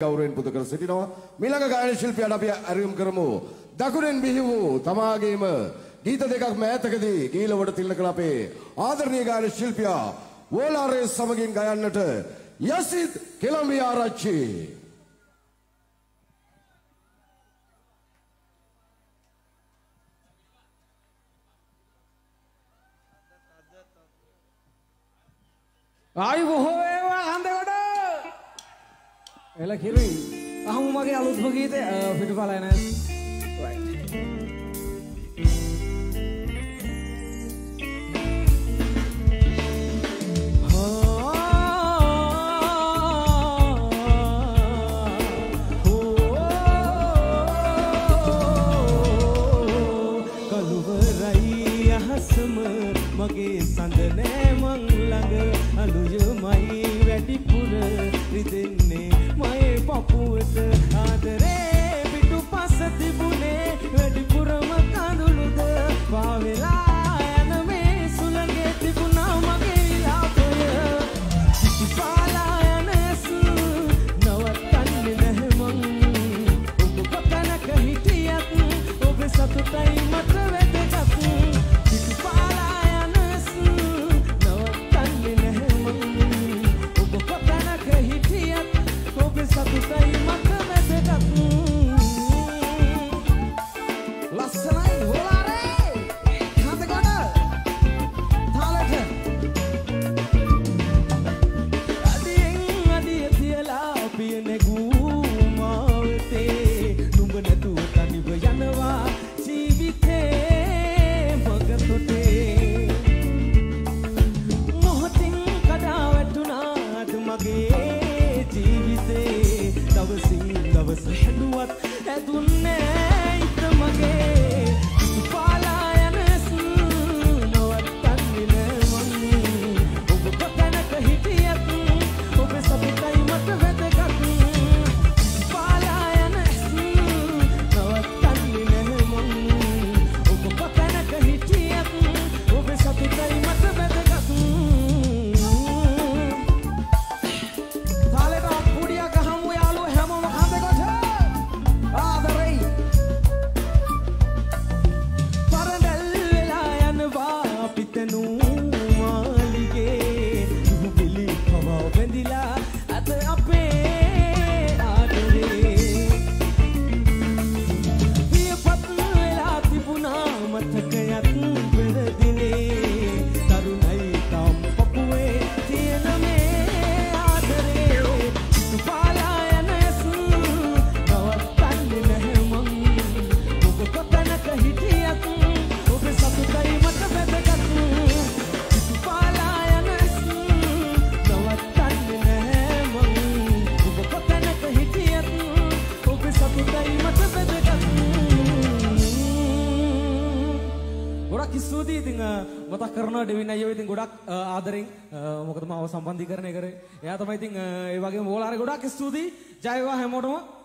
ගෞරවෙන් පුද කර සිටිනවා. මිළඟ ගායන ශිල්පියට අපි ඇරයුම් කරමු. දකුණෙන් බිහි වූ තමාගේම ගීත දෙකක් මෑතකදී ගීලවට තිල්ල කළ අපේ ආදරණීය ගායන ශිල්පියා වෝලාරේ සමගින් ගයන්නට යසිත් කෙළඹිය ආරච්චි. ආයු බොහෝ එල කිරුයි අහමු මගේ අලුත්ම ගීතය පිටුපලයින right. මගේ සඳනෑ මං ළඟ අලුයමයි වැඩිපුර රිදෙන්නේ. මයේ حلوة أظن ලකි සූතියි ඉතින් මතක් කරනවා ඩෙවින් අයියෝ ඉතින් ගොඩක් ආදරෙන් මොකද මාව සම්බන්ධීකරණය කරේ. එයා තමයි ඉතින් ඒ වගේම ඕලාරේ ගොඩක් ස්තුතියි. ජය වේවා හැමෝටම.